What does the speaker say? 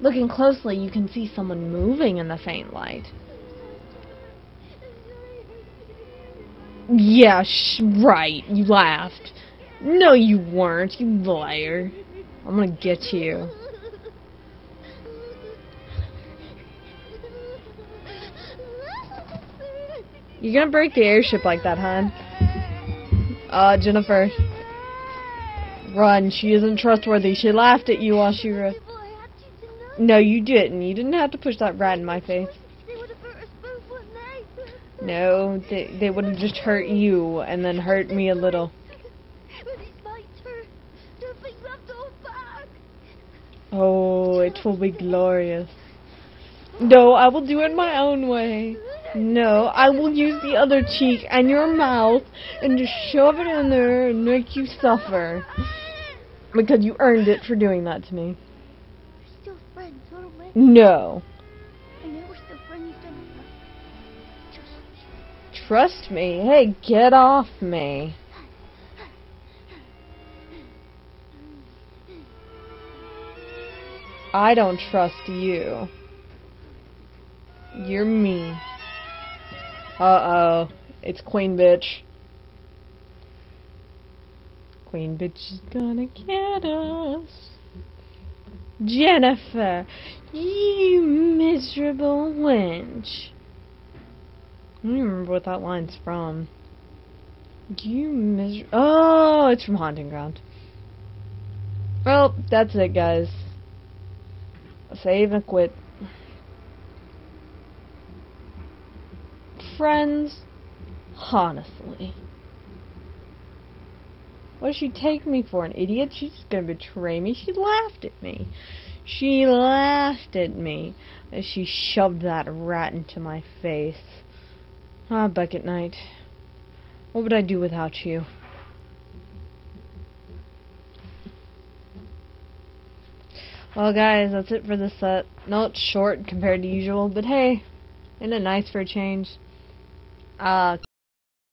Looking closely, you can see someone moving in the faint light. Yeah, right. You laughed. No, you weren't, you liar. I'm gonna get you. You're gonna break the airship like that, hon. Uh, Jennifer. Run, she isn't trustworthy. She laughed at you while she was. No, you didn't. You didn't have to push that rat in my face. No, they, they would have just hurt you and then hurt me a little. Oh, it will be glorious. No, I will do it my own way. No, I will use the other cheek and your mouth and just shove it in there and make you suffer. Because you earned it for doing that to me. No. I know we're still friends, Jennifer. Just Trust me. Hey, get off me. I don't trust you. You're mean. Uh-oh. It's Queen Bitch. Queen Bitch is gonna get us. Jennifer, you miserable wench. I don't remember what that line's from. You miser- Oh, it's from Haunting Ground. Well, that's it, guys. Save and quit. Friends, honestly. What does she take me for, an idiot? She's gonna betray me. She laughed at me. She laughed at me as she shoved that rat into my face. Ah, Bucket Knight. What would I do without you? Well, guys, that's it for this set. No, it's short compared to usual, but hey, isn't it nice for a change? Uh,